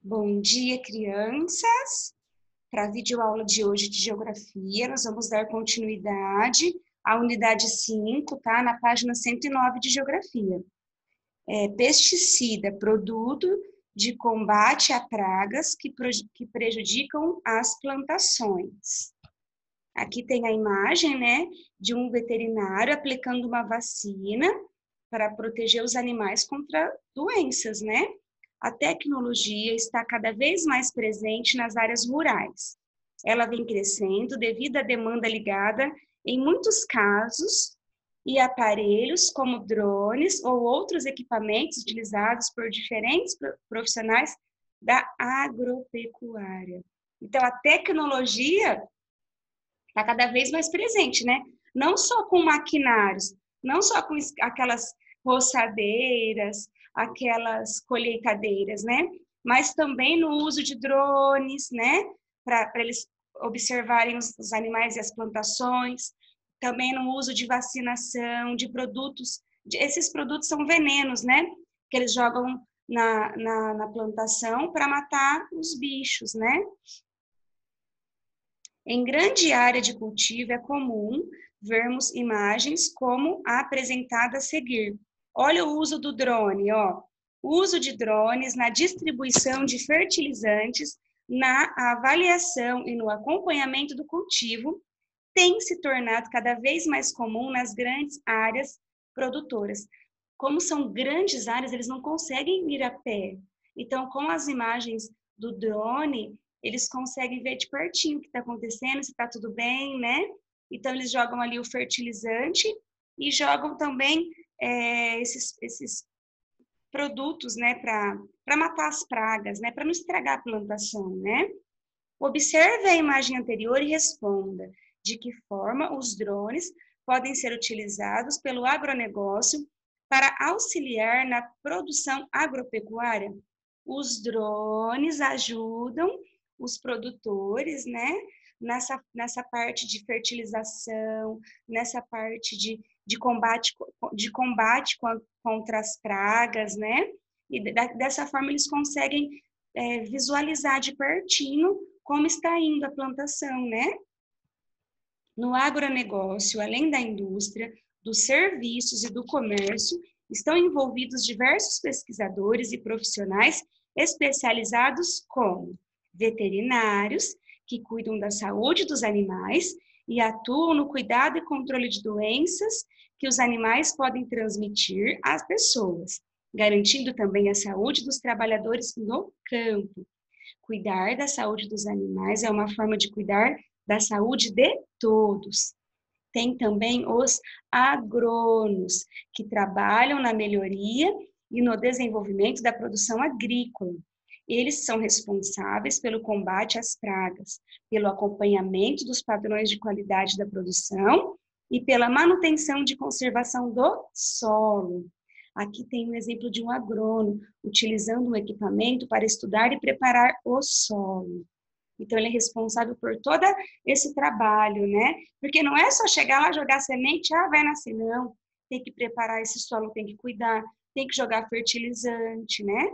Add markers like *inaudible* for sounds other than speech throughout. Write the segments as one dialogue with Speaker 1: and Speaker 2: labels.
Speaker 1: Bom dia, crianças! Para a videoaula de hoje de Geografia, nós vamos dar continuidade à unidade 5, tá? Na página 109 de Geografia. É, pesticida, produto de combate a pragas que, que prejudicam as plantações. Aqui tem a imagem, né, de um veterinário aplicando uma vacina para proteger os animais contra doenças, né? A tecnologia está cada vez mais presente nas áreas rurais. Ela vem crescendo devido à demanda ligada, em muitos casos, e aparelhos como drones ou outros equipamentos utilizados por diferentes profissionais da agropecuária. Então, a tecnologia está cada vez mais presente, né? Não só com maquinários, não só com aquelas roçadeiras, aquelas colheitadeiras, né? Mas também no uso de drones, né? Para eles observarem os, os animais e as plantações, também no uso de vacinação, de produtos, de, esses produtos são venenos, né? Que eles jogam na, na, na plantação para matar os bichos, né? Em grande área de cultivo é comum vermos imagens como a apresentada a seguir, Olha o uso do drone, ó. Uso de drones na distribuição de fertilizantes, na avaliação e no acompanhamento do cultivo tem se tornado cada vez mais comum nas grandes áreas produtoras. Como são grandes áreas, eles não conseguem ir a pé. Então, com as imagens do drone, eles conseguem ver de pertinho o que está acontecendo, se está tudo bem, né? Então, eles jogam ali o fertilizante e jogam também é, esses, esses produtos, né, para matar as pragas, né, para não estragar a plantação, né? Observe a imagem anterior e responda de que forma os drones podem ser utilizados pelo agronegócio para auxiliar na produção agropecuária. Os drones ajudam os produtores, né, nessa, nessa parte de fertilização, nessa parte de de combate, de combate contra as pragas, né? E dessa forma eles conseguem é, visualizar de pertinho como está indo a plantação, né? No agronegócio, além da indústria, dos serviços e do comércio, estão envolvidos diversos pesquisadores e profissionais especializados como veterinários, que cuidam da saúde dos animais e atuam no cuidado e controle de doenças que os animais podem transmitir às pessoas, garantindo também a saúde dos trabalhadores no campo. Cuidar da saúde dos animais é uma forma de cuidar da saúde de todos. Tem também os agrônomos, que trabalham na melhoria e no desenvolvimento da produção agrícola. Eles são responsáveis pelo combate às pragas, pelo acompanhamento dos padrões de qualidade da produção e pela manutenção de conservação do solo. Aqui tem um exemplo de um agrônomo utilizando um equipamento para estudar e preparar o solo. Então, ele é responsável por todo esse trabalho, né? Porque não é só chegar lá, jogar semente, ah, vai nascer, não. Tem que preparar esse solo, tem que cuidar, tem que jogar fertilizante, né?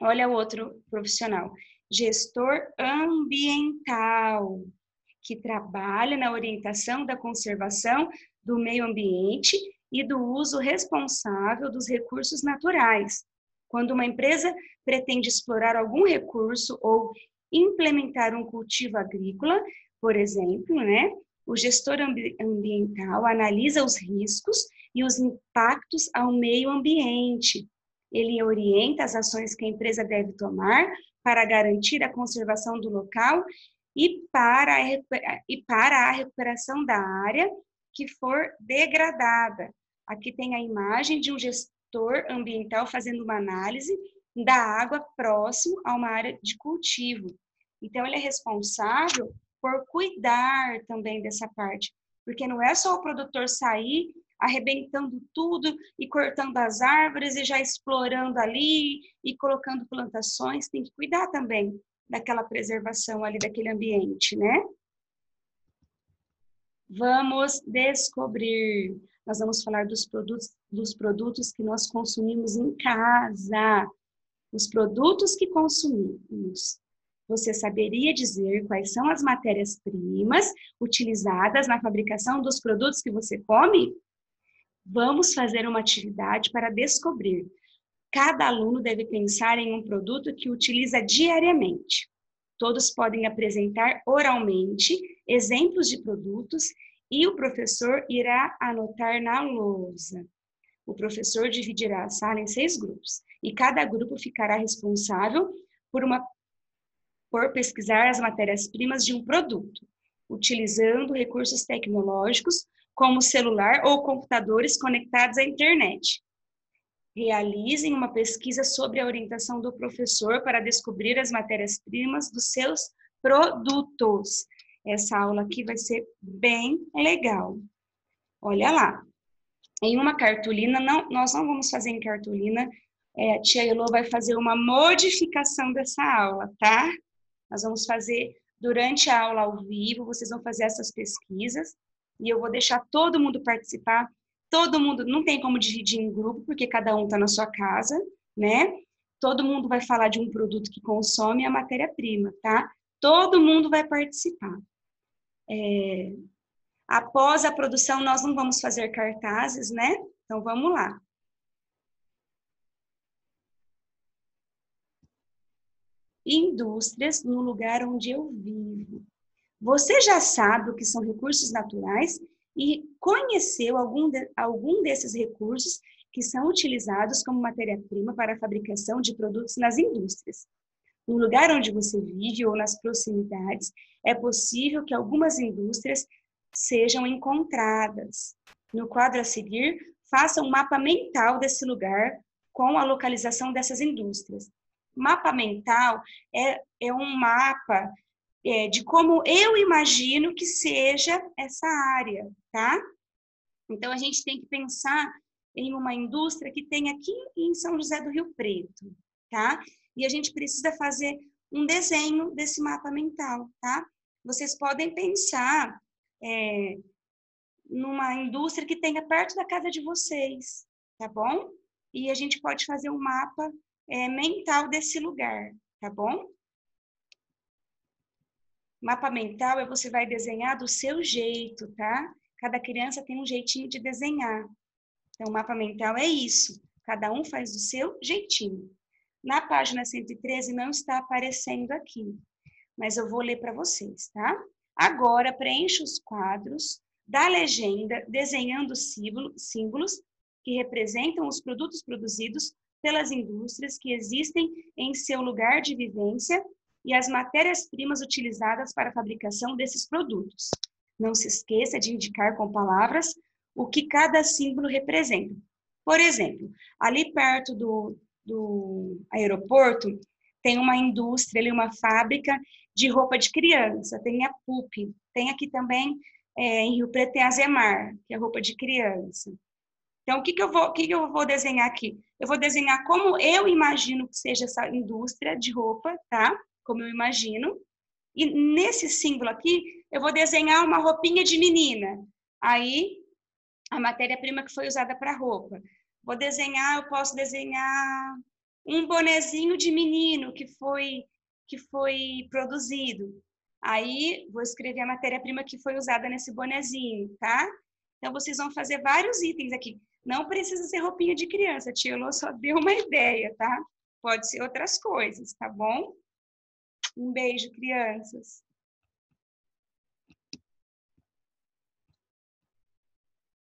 Speaker 1: Olha o outro profissional, gestor ambiental que trabalha na orientação da conservação do meio ambiente e do uso responsável dos recursos naturais. Quando uma empresa pretende explorar algum recurso ou implementar um cultivo agrícola, por exemplo, né, o gestor ambiental analisa os riscos e os impactos ao meio ambiente. Ele orienta as ações que a empresa deve tomar para garantir a conservação do local e para a, e para a recuperação da área que for degradada. Aqui tem a imagem de um gestor ambiental fazendo uma análise da água próximo a uma área de cultivo. Então, ele é responsável por cuidar também dessa parte, porque não é só o produtor sair arrebentando tudo e cortando as árvores e já explorando ali e colocando plantações, tem que cuidar também daquela preservação ali daquele ambiente, né? Vamos descobrir. Nós vamos falar dos produtos, dos produtos que nós consumimos em casa. os produtos que consumimos. Você saberia dizer quais são as matérias-primas utilizadas na fabricação dos produtos que você come? Vamos fazer uma atividade para descobrir. Cada aluno deve pensar em um produto que utiliza diariamente. Todos podem apresentar oralmente exemplos de produtos e o professor irá anotar na lousa. O professor dividirá a sala em seis grupos e cada grupo ficará responsável por uma por pesquisar as matérias-primas de um produto, utilizando recursos tecnológicos como celular ou computadores conectados à internet. Realizem uma pesquisa sobre a orientação do professor para descobrir as matérias-primas dos seus produtos. Essa aula aqui vai ser bem legal. Olha lá. Em uma cartolina, não, nós não vamos fazer em cartolina, é, a tia Elô vai fazer uma modificação dessa aula, tá? Nós vamos fazer durante a aula ao vivo, vocês vão fazer essas pesquisas e eu vou deixar todo mundo participar. Todo mundo, não tem como dividir em grupo, porque cada um está na sua casa, né? Todo mundo vai falar de um produto que consome a matéria-prima, tá? Todo mundo vai participar. É... Após a produção, nós não vamos fazer cartazes, né? Então, vamos lá. indústrias no lugar onde eu vivo. Você já sabe o que são recursos naturais e conheceu algum, de, algum desses recursos que são utilizados como matéria-prima para a fabricação de produtos nas indústrias. No lugar onde você vive ou nas proximidades, é possível que algumas indústrias sejam encontradas. No quadro a seguir, faça um mapa mental desse lugar com a localização dessas indústrias. Mapa mental é, é um mapa é, de como eu imagino que seja essa área, tá? Então, a gente tem que pensar em uma indústria que tem aqui em São José do Rio Preto, tá? E a gente precisa fazer um desenho desse mapa mental, tá? Vocês podem pensar é, numa indústria que tenha perto da casa de vocês, tá bom? E a gente pode fazer um mapa é, mental desse lugar, tá bom? Mapa mental é você vai desenhar do seu jeito, tá? Cada criança tem um jeitinho de desenhar. Então, mapa mental é isso. Cada um faz do seu jeitinho. Na página 113 não está aparecendo aqui, mas eu vou ler para vocês, tá? Agora, preencha os quadros da legenda desenhando símbolos que representam os produtos produzidos pelas indústrias que existem em seu lugar de vivência e as matérias-primas utilizadas para a fabricação desses produtos. Não se esqueça de indicar com palavras o que cada símbolo representa. Por exemplo, ali perto do, do aeroporto, tem uma indústria, ali, uma fábrica de roupa de criança, tem a PUP, tem aqui também é, em Rio Preto tem a Zemar, que é roupa de criança. Então, o que, que, eu, vou, o que, que eu vou desenhar aqui? Eu vou desenhar como eu imagino que seja essa indústria de roupa, tá? Como eu imagino. E nesse símbolo aqui, eu vou desenhar uma roupinha de menina. Aí, a matéria-prima que foi usada para roupa. Vou desenhar, eu posso desenhar um bonezinho de menino que foi que foi produzido. Aí, vou escrever a matéria-prima que foi usada nesse bonezinho, tá? Então, vocês vão fazer vários itens aqui. Não precisa ser roupinha de criança, tia Elô só deu uma *laughs* ideia, tá? Pode ser outras coisas, tá bom? Um beijo, crianças.